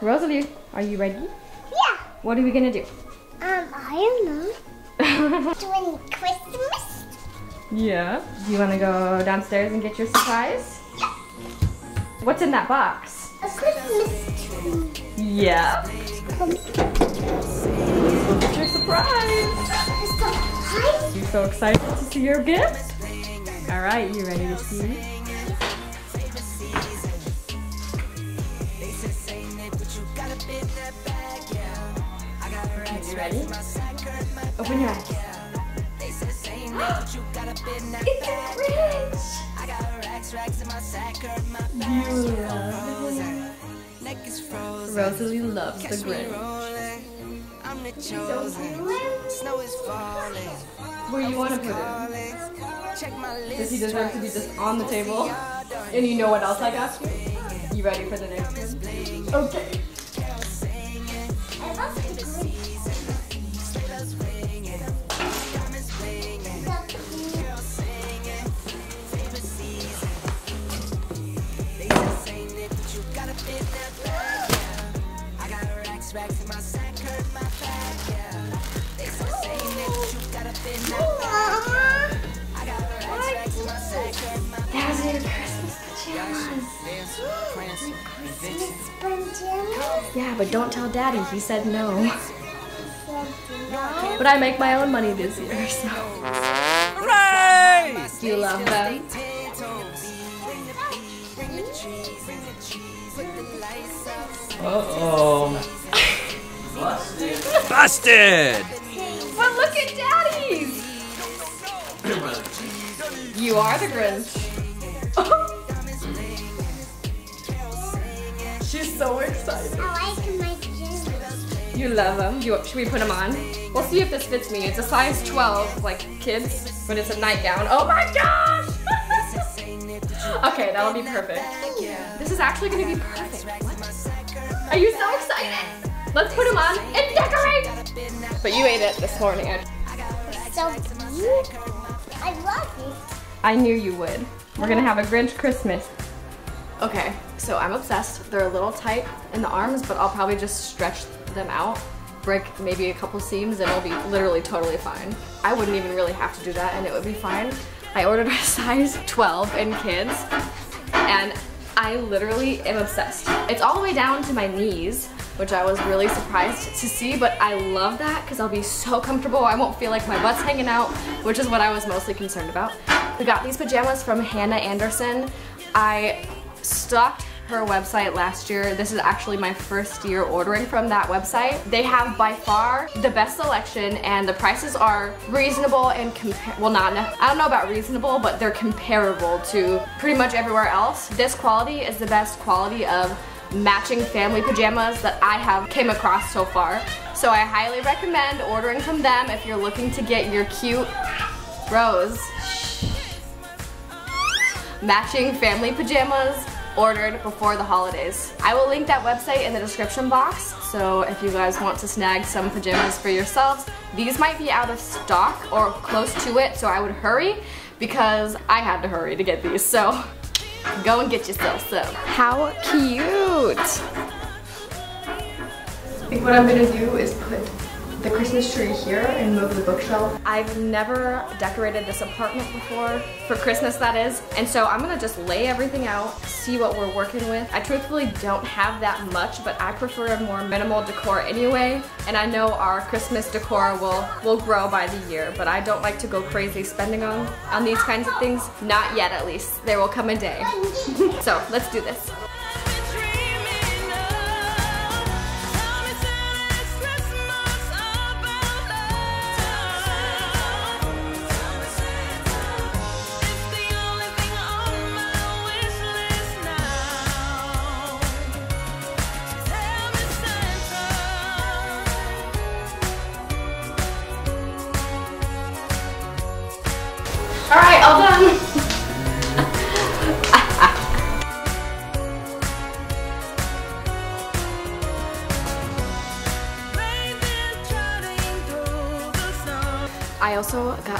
Rosalie, are you ready? Yeah. What are we gonna do? Um, I don't know. Doing Christmas? Yeah. Do you wanna go downstairs and get your surprise? What's in that box? A Christmas tree. Yeah. Um, What's your surprise? surprise. You so excited to see your gift? All right, you ready to see? Ready? Open your eyes. it's a Grinch! You love. Rosalie loves the Grinch. Where you want to put it? Does he deserve to be just on the table? And you know what else I got? You ready for the next one? Okay. Mama. Those are your Christmas pajamas. Christmas pajamas? Yeah, but don't tell Daddy. He said no. No. But I make my own money this year, so. Hooray! Do you love them? Uh-oh. Busted! Busted! But look at Daddy's! You are the Grinch. She's so excited. I like my pajamas. You love them. You, should we put them on? We'll see if this fits me. It's a size 12, like kids, but it's a nightgown. Oh my gosh! okay, that'll be perfect. This is actually gonna be perfect. What? Are you so excited? Let's put them on and decorate! But you ate it this morning. I- It's so cute. I love it. I knew you would. We're gonna have a Grinch Christmas. Okay, so I'm obsessed. They're a little tight in the arms, but I'll probably just stretch them out, break maybe a couple seams, and it'll be literally totally fine. I wouldn't even really have to do that, and it would be fine. I ordered a size 12 in kids, and I literally am obsessed. It's all the way down to my knees, which I was really surprised to see, but I love that because I'll be so comfortable. I won't feel like my butt's hanging out, which is what I was mostly concerned about. We got these pajamas from Hanna Andersson. I stalked her website last year. This is actually my first year ordering from that website. They have by far the best selection and the prices are reasonable and compare, well not, I don't know about reasonable, but they're comparable to pretty much everywhere else. This quality is the best quality of matching family pajamas that I have came across so far. So I highly recommend ordering from them if you're looking to get your cute Rose matching family pajamas ordered before the holidays. I will link that website in the description box, so if you guys want to snag some pajamas for yourselves, these might be out of stock or close to it, so I would hurry because I had to hurry to get these, so go and get yourself some. How cute! I think what I'm gonna do is put the Christmas tree here and move the bookshelf. I've never decorated this apartment before, for Christmas that is, and so I'm gonna just lay everything out, see what we're working with. I truthfully don't have that much, but I prefer a more minimal decor anyway, and I know our Christmas decor will, will grow by the year, but I don't like to go crazy spending on, on these kinds of things. Not yet at least. There will come a day. so let's do this.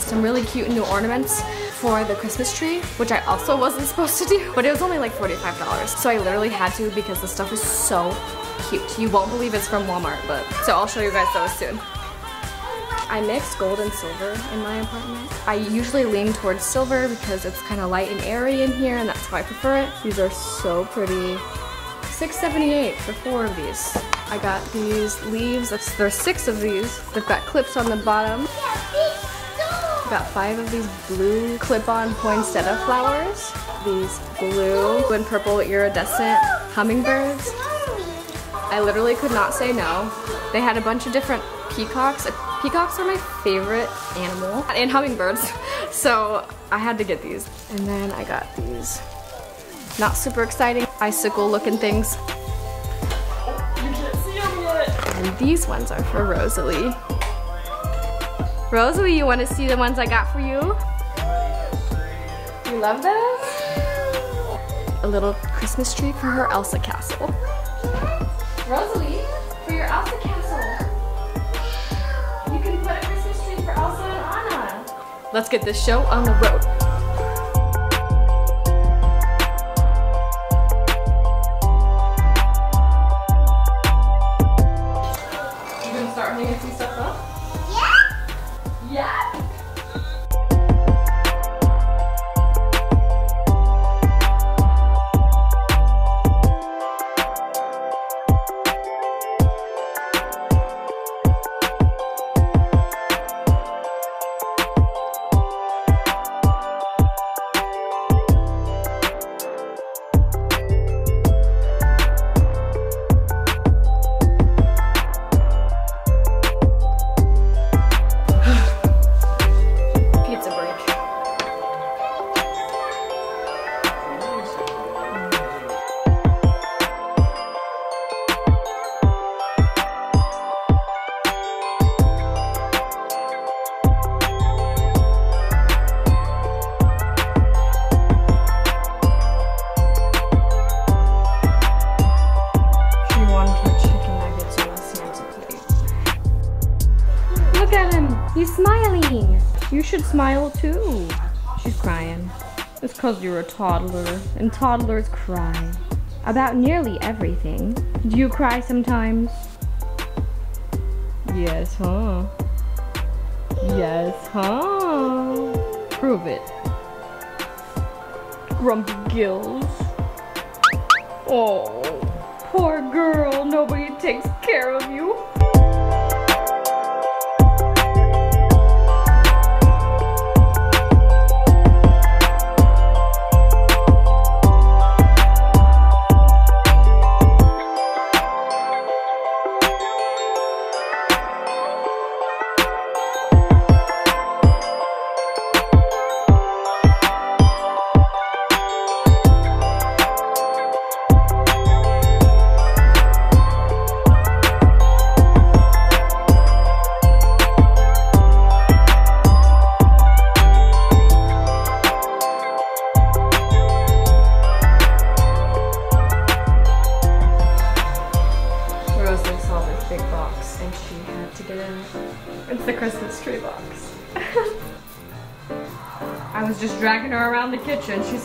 Some really cute new ornaments for the Christmas tree, which I also wasn't supposed to do, but it was only like $45. So I literally had to because the stuff is so cute. You won't believe it's from Walmart, but so I'll show you guys those soon. I mix gold and silver in my apartment. I usually lean towards silver because it's kind of light and airy in here and that's why I prefer it. These are so pretty. 678 for four of these. I got these leaves. There's six of these. They've got clips on the bottom. Got five of these blue clip-on poinsettia flowers. These blue and purple iridescent hummingbirds. I literally could not say no. They had a bunch of different peacocks. Uh, peacocks are my favorite animal and hummingbirds. So I had to get these. And then I got these not super exciting icicle looking things. And these ones are for Rosalie. Rosalie, you want to see the ones I got for you? You love them? A little Christmas tree for her Elsa castle. Rosalie, for your Elsa castle. You can put a Christmas tree for Elsa and Anna. Let's get this show on the road. Should smile too. She's crying. It's cause you're a toddler, and toddlers cry. About nearly everything. Do you cry sometimes? Yes, huh? Yes, huh? Prove it. Grumpy gills. Oh, poor girl. Nobody takes care of you.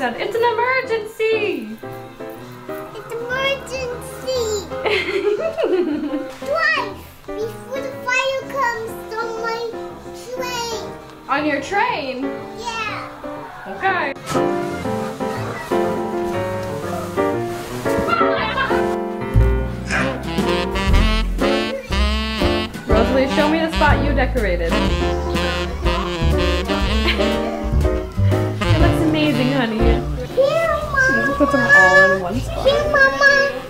Said, it's an emergency. It's emergency. Twice before the fire comes on my train. On your train? Yeah. Okay. Rosalie, show me the spot you decorated. Amazing, honey. Here, Mom. Put them all in one spot. Here, Mama.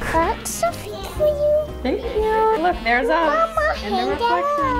Cut something for you. Thank you. Look, there's us Mama, in the reflection.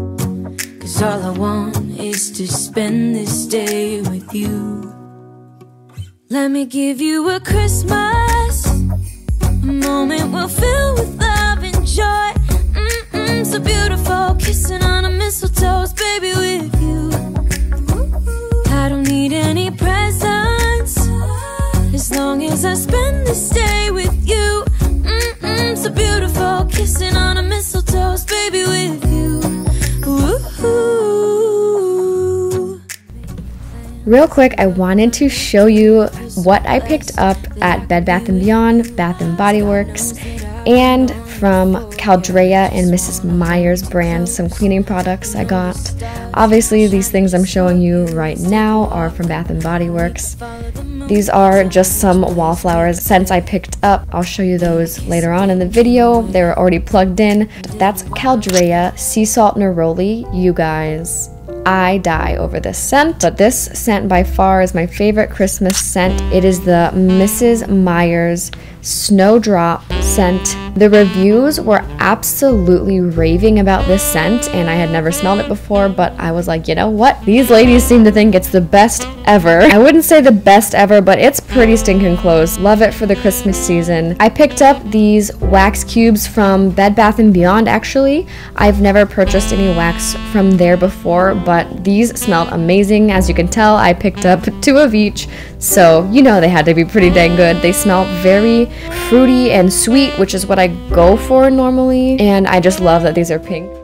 Cause all I want is to spend this day with you. Let me give you a Christmas, a moment we'll fill with love and joy. Mm-mm, so beautiful, kissing on a mistletoe, baby, with you. I don't need any presents as long as I spend this day with you. Mm-mm, so beautiful, Real quick, I wanted to show you what I picked up at Bed Bath & Beyond, Bath & Body Works, and from Caldrea and Mrs. Meyer's brand, some cleaning products I got. Obviously, these things I'm showing you right now are from Bath & Body Works. These are just some wallflowers scents I picked up. I'll show you those later on in the video. They're already plugged in. That's Caldrea Sea Salt Neroli. You guys, I die over this scent, but this scent by far is my favorite Christmas scent. It is the Mrs. Meyer's Snowdrop scent. The reviews were absolutely raving about this scent, and I had never smelled it before, but I was like, you know what? These ladies seem to think it's the best ever. I wouldn't say the best ever, but it's pretty stinking close. Love it for the Christmas season. I picked up these wax cubes from Bed Bath & Beyond, actually. I've never purchased any wax from there before, but these smelled amazing. As you can tell, I picked up two of each, so you know they had to be pretty dang good. They smell very fruity and sweet, which is what I go for normally, and I just love that these are pink.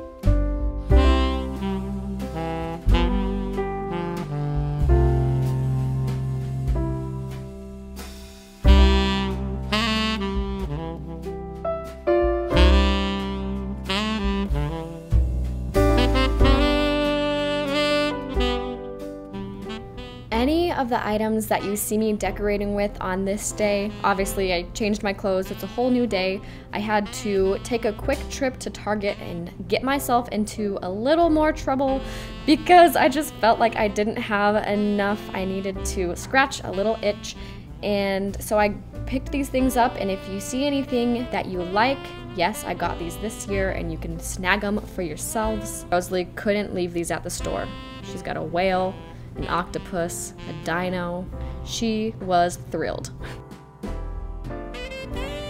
Of the items that you see me decorating with on this day. Obviously, I changed my clothes, it's a whole new day. I had to take a quick trip to Target and get myself into a little more trouble because I just felt like I didn't have enough. I needed to scratch a little itch. And so I picked these things up, and if you see anything that you like, yes, I got these this year, and you can snag them for yourselves. Rosalie couldn't leave these at the store. She's got a whale, an octopus, a dino. She was thrilled.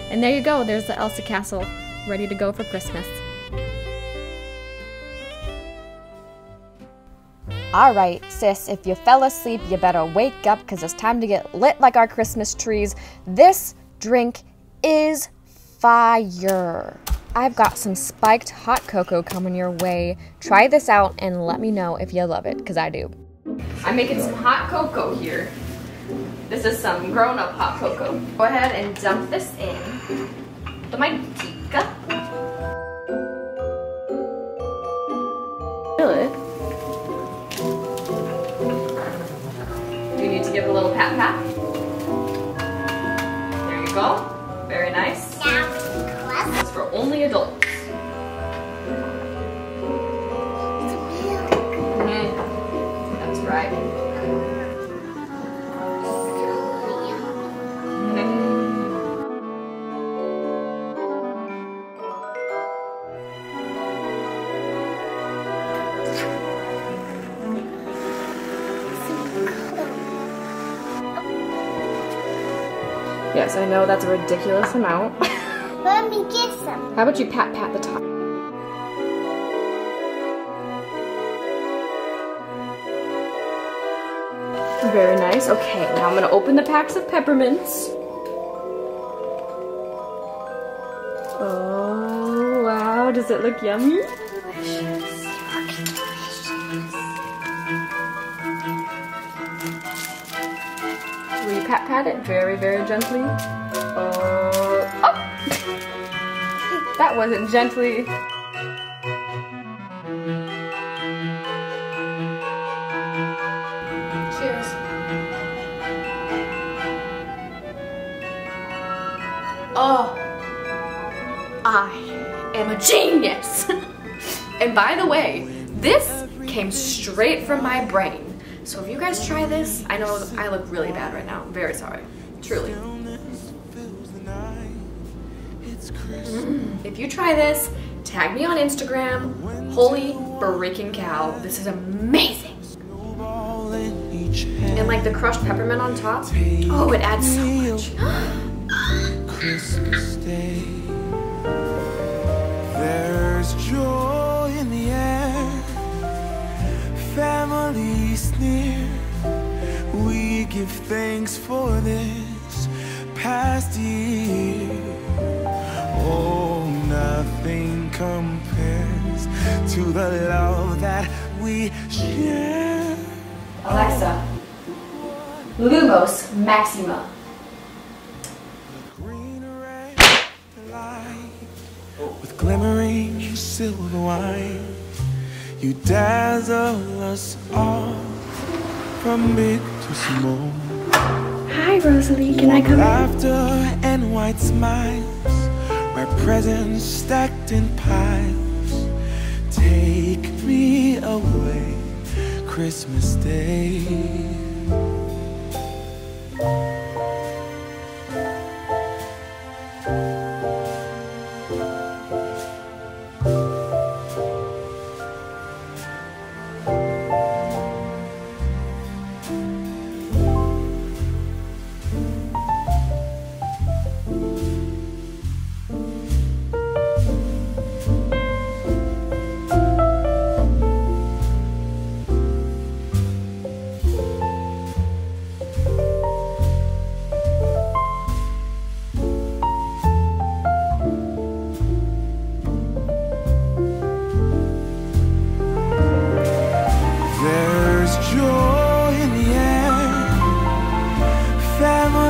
And there you go, there's the Elsa castle, ready to go for Christmas. Alright, sis, if you fell asleep, you better wake up because it's time to get lit like our Christmas trees. This drink is fire. I've got some spiked hot cocoa coming your way. Try this out and let me know if you love it because I do. I'm making some hot cocoa here. This is some grown-up hot cocoa. Go ahead and dump this in to my teacup. Feel it. You need to give it a little pat pat. There you go. I know that's a ridiculous amount. let me get some. How about you pat pat the top? Very nice. Okay, now I'm gonna open the packs of peppermints. Oh, wow. Does it look yummy? pat pat it very, very gently. Uh, oh! that wasn't gently. Cheers. Oh, I am a genius. and by the way, this came straight from my brain. So if you guys try this, I know I look really bad right now. very sorry. Truly. If you try this, tag me on Instagram. Holy freaking cow. This is amazing. And like the crushed peppermint on top. Oh, it adds so much. Christmas Day. There's joy Family's near. We give thanks for this past year. Oh, nothing compares to the love that we share. Alexa, Lumos Maxima. With glimmering silver wine, you dazzle us all from big to small. Hi, Rosalie. Can I come in? Laughter and white smiles, my presents stacked in piles. Take me away, Christmas Day.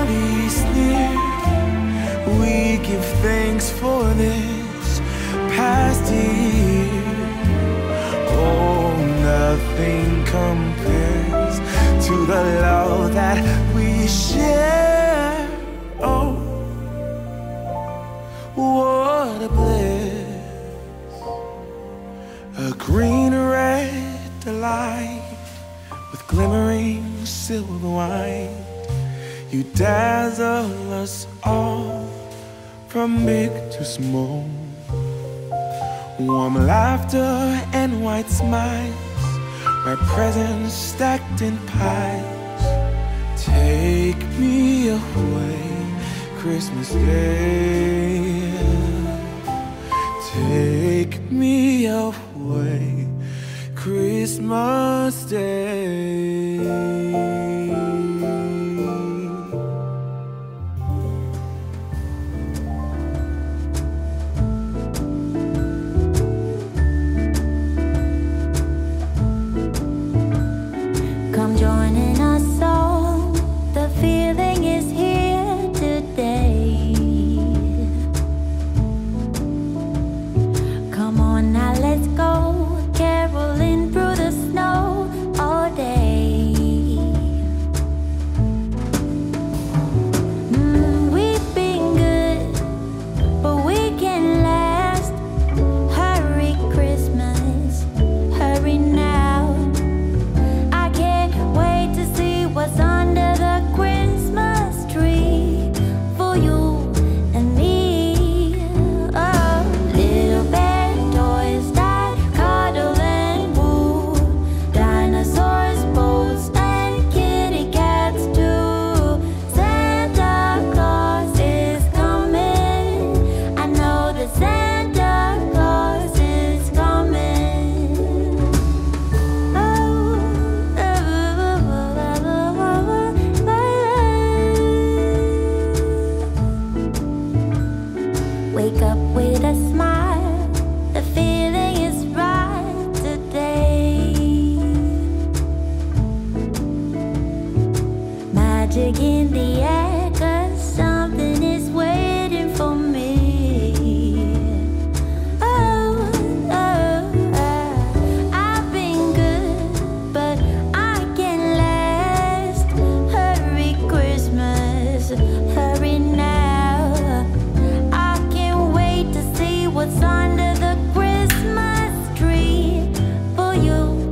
glory's near. We give thanks for this past year. Oh, nothing compares to the love that we share. Oh, what a bliss! A green red delight with glimmering silver wine from big to small. Warm laughter and white smiles, my presents stacked in piles. Take me away, Christmas Day. Take me away, Christmas Day. you.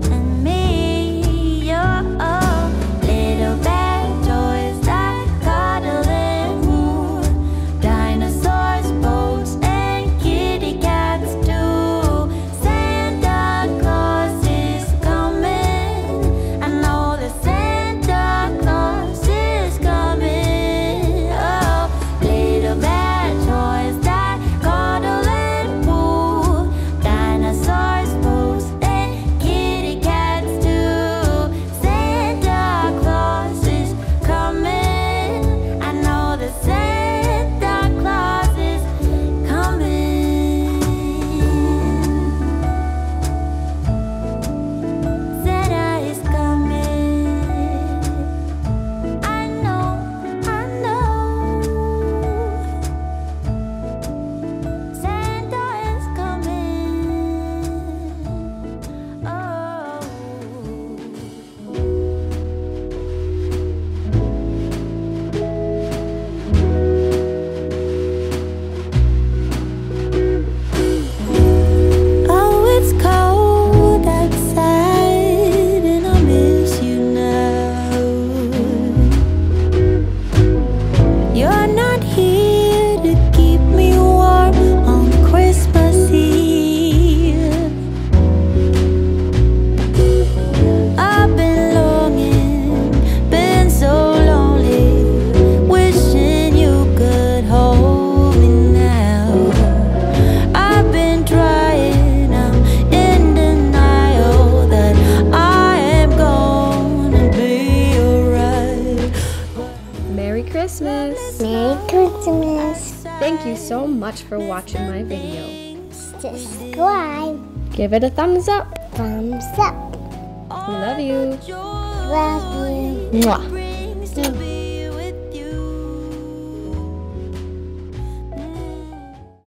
Give it a thumbs up. Thumbs up. We love you. Love you. Mwah.